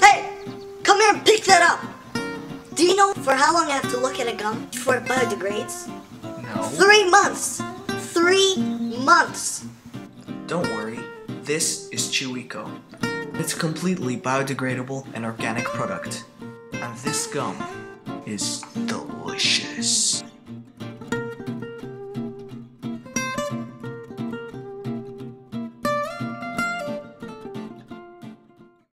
Hey! Come here and pick that up! Do you know for how long I have to look at a gum before it biodegrades? No. Three months! Three months! Don't worry. This is ChewEco. It's a completely biodegradable and organic product. And this gum is.